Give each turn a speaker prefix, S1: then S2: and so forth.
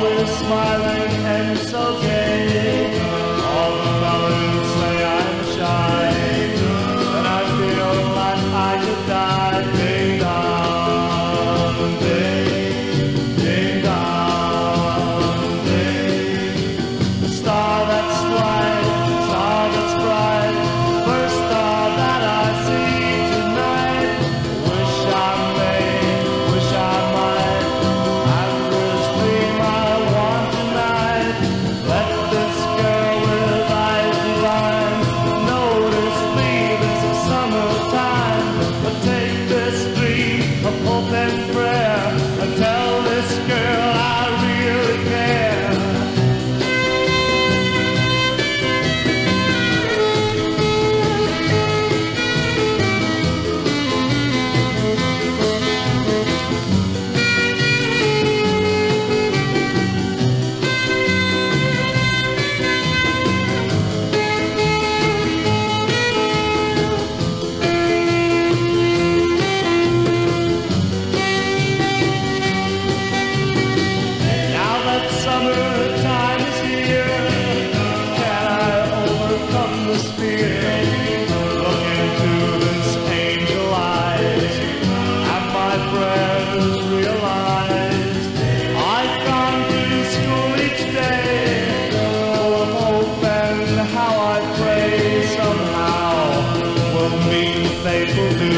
S1: We're smiling and so gay. and prayer I tell this girl I faithful to